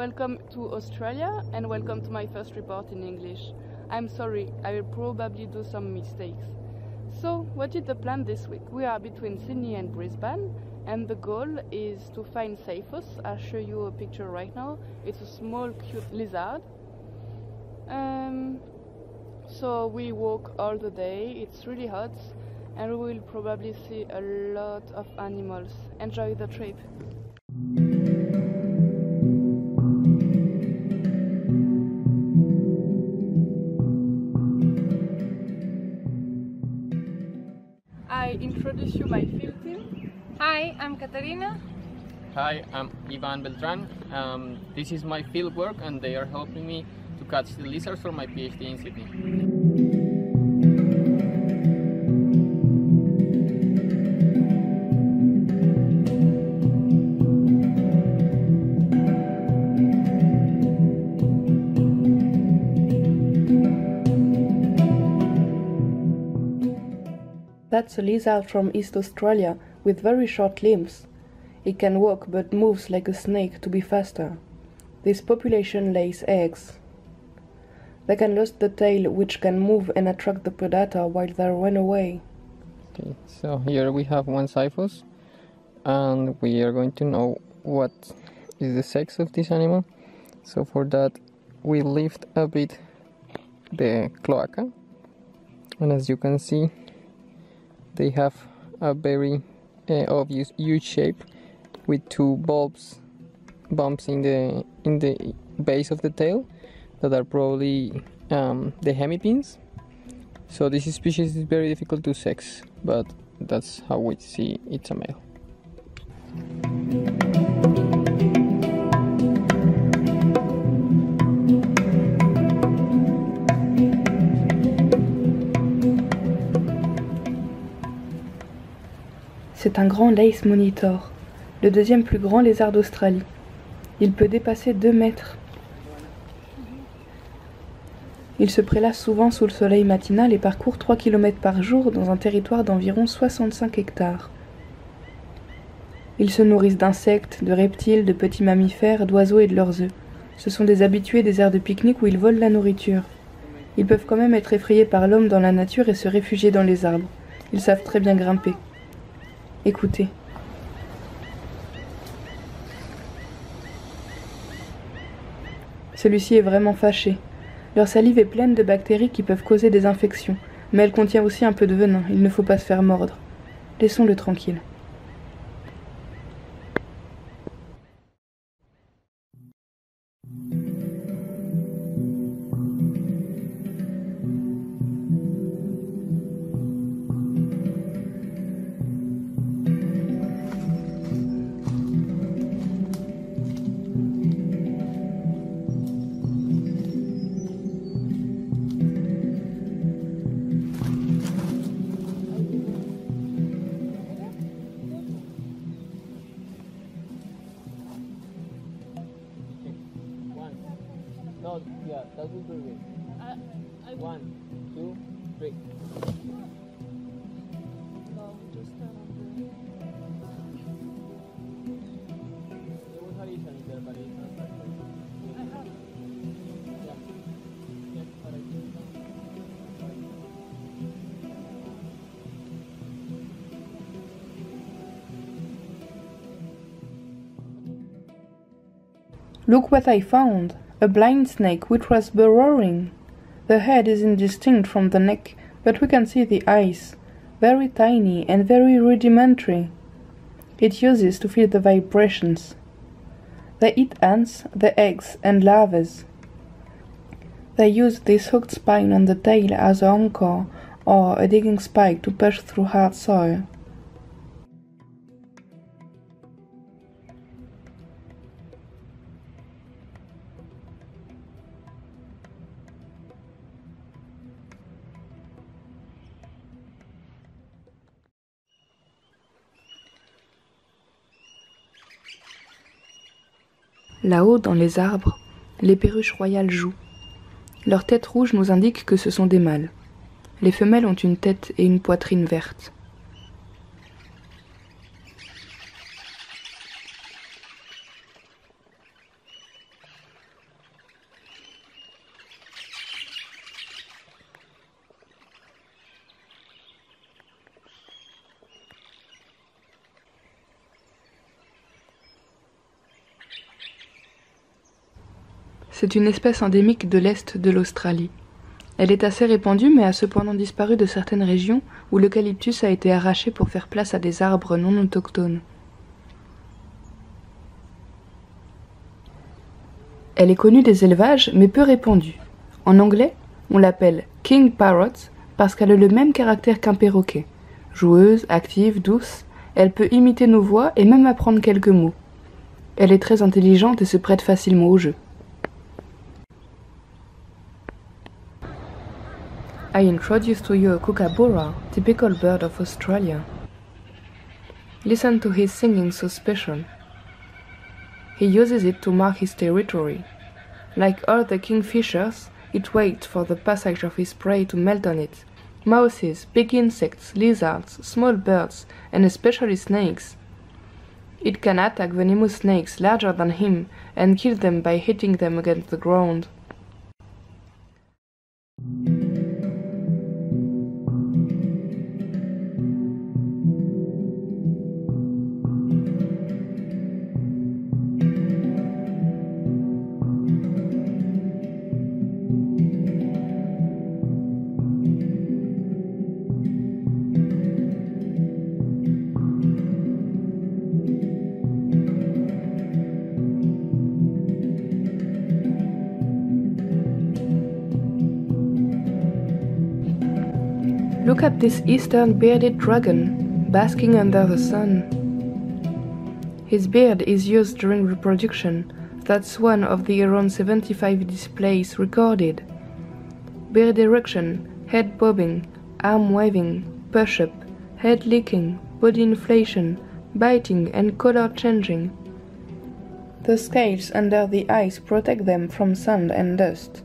welcome to Australia and welcome to my first report in English. I'm sorry, I will probably do some mistakes. So, what is the plan this week? We are between Sydney and Brisbane and the goal is to find Saiphos. I'll show you a picture right now. It's a small cute lizard. Um, so we walk all the day, it's really hot and we will probably see a lot of animals. Enjoy the trip! Introduce you team. Hi, I'm Katarina. Hi, I'm Ivan Beltran. Um, this is my field work and they are helping me to catch the lizards for my PhD in Sydney. That's a lizard from East Australia with very short limbs. It can walk but moves like a snake to be faster. This population lays eggs. They can lose the tail which can move and attract the predator while they run away. Okay, so here we have one Saiphos and we are going to know what is the sex of this animal. So for that we lift a bit the cloaca and as you can see they have a very uh, obvious U shape with two bulbs bumps in the in the base of the tail that are probably um, the hemipenes. So this species is very difficult to sex but that's how we see it's a male C'est un grand lace monitor, le deuxième plus grand lézard d'Australie. Il peut dépasser 2 mètres. Il se prélasse souvent sous le soleil matinal et parcourt 3 km par jour dans un territoire d'environ 65 hectares. Ils se nourrissent d'insectes, de reptiles, de petits mammifères, d'oiseaux et de leurs œufs. Ce sont des habitués des aires de pique-nique où ils volent la nourriture. Ils peuvent quand même être effrayés par l'homme dans la nature et se réfugier dans les arbres. Ils savent très bien grimper. Écoutez. Celui-ci est vraiment fâché. Leur salive est pleine de bactéries qui peuvent causer des infections, mais elle contient aussi un peu de venin, il ne faut pas se faire mordre. Laissons-le tranquille. No, yeah, that would be great. One, two, three. There was Harissa in there, but it's not that good. Yeah. Yeah, but I think- Look what I found! A blind snake which was burrowing. The head is indistinct from the neck, but we can see the eyes, very tiny and very rudimentary. It uses to feel the vibrations. They eat ants, the eggs, and larvae. They use this hooked spine on the tail as an anchor or a digging spike to push through hard soil. Là-haut, dans les arbres, les perruches royales jouent. Leur tête rouge nous indique que ce sont des mâles. Les femelles ont une tête et une poitrine vertes. C'est une espèce endémique de l'Est de l'Australie. Elle est assez répandue mais a cependant disparu de certaines régions où l'eucalyptus a été arraché pour faire place à des arbres non autochtones. Elle est connue des élevages mais peu répandue. En anglais, on l'appelle King Parrot parce qu'elle a le même caractère qu'un perroquet. Joueuse, active, douce, elle peut imiter nos voix et même apprendre quelques mots. Elle est très intelligente et se prête facilement au jeu. I introduce to you a kookaburra, typical bird of Australia. Listen to his singing so special. He uses it to mark his territory. Like all the kingfishers, it waits for the passage of his prey to melt on it. Mouses, big insects, lizards, small birds, and especially snakes. It can attack venomous snakes larger than him and kill them by hitting them against the ground. Look at this eastern bearded dragon, basking under the sun. His beard is used during reproduction. That's one of the around 75 displays recorded. Beard erection, head bobbing, arm waving, push up, head licking, body inflation, biting, and color changing. The scales under the eyes protect them from sand and dust.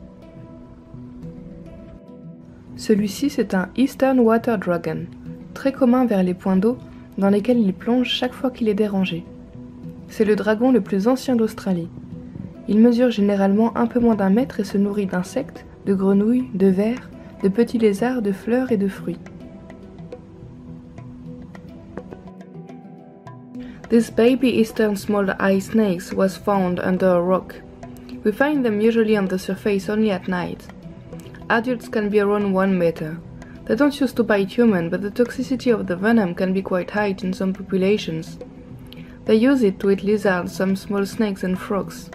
Celui-ci, c'est un Eastern Water Dragon, très commun vers les points d'eau dans lesquels il plonge chaque fois qu'il est dérangé. C'est le dragon le plus ancien d'Australie. Il mesure généralement un peu moins d'un mètre et se nourrit d'insectes, de grenouilles, de vers, de petits lézards, de fleurs et de fruits. This baby eastern small eye snakes was found under a rock. We find them usually on the surface only at night. Adults can be around 1 meter. They don't use to bite human, but the toxicity of the venom can be quite high in some populations. They use it to eat lizards, some small snakes and frogs.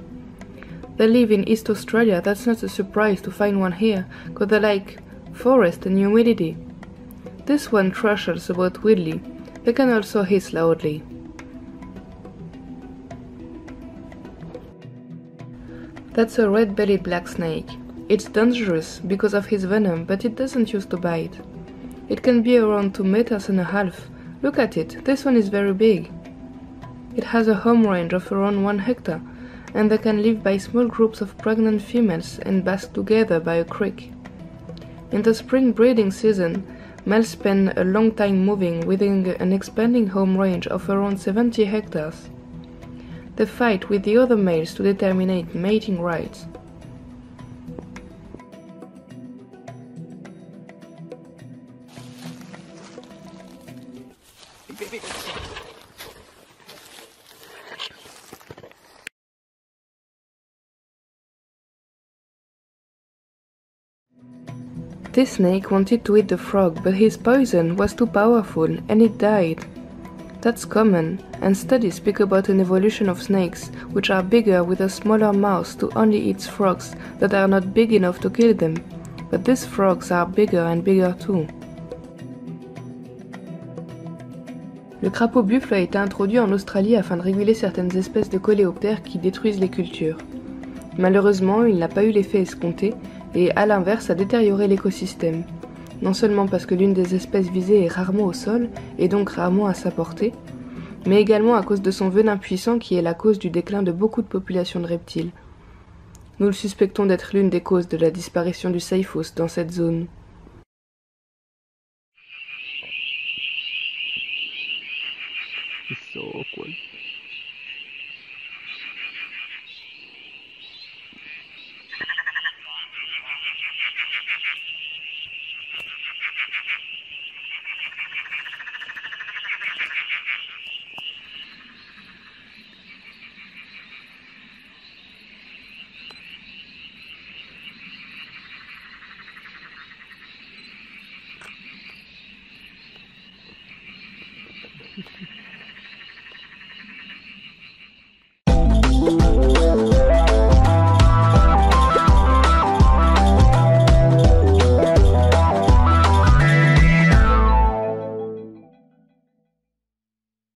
They live in East Australia, that's not a surprise to find one here, because they like forest and humidity. This one thrashes about weirdly. They can also hiss loudly. That's a red-bellied black snake. It's dangerous because of his venom, but it doesn't use to bite. It can be around 2 meters and a half. Look at it, this one is very big. It has a home range of around 1 hectare, and they can live by small groups of pregnant females and bask together by a creek. In the spring breeding season, males spend a long time moving within an expanding home range of around 70 hectares. They fight with the other males to determine mating rights. This snake wanted to eat the frog, but his poison was too powerful and it died. That's common, and studies speak about an evolution of snakes, which are bigger with a smaller mouth to only eat frogs that are not big enough to kill them. But these frogs are bigger and bigger too. Le crapaud buffle a été introduit en Australie afin de réguler certaines espèces de coléoptères qui détruisent les cultures. Malheureusement, il n'a pas eu l'effet escompté et à l'inverse à détériorer l'écosystème. Non seulement parce que l'une des espèces visées est rarement au sol et donc rarement à sa portée, mais également à cause de son venin puissant qui est la cause du déclin de beaucoup de populations de reptiles. Nous le suspectons d'être l'une des causes de la disparition du Seiphos dans cette zone.